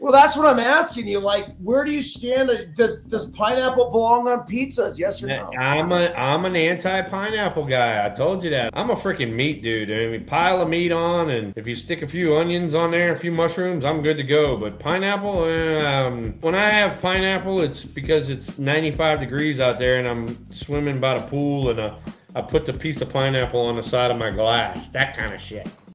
Well, that's what I'm asking you. Like, where do you stand? Does does pineapple belong on pizzas? Yes or no? I'm a I'm an anti pineapple guy. I told you that. I'm a freaking meat dude. I mean, pile of meat on, and if you stick a few onions on there, a few mushrooms, I'm good to go. But pineapple, um, when I have pineapple, it's because it's 95 degrees out there, and I'm swimming by the pool, and I I put the piece of pineapple on the side of my glass. That kind of shit.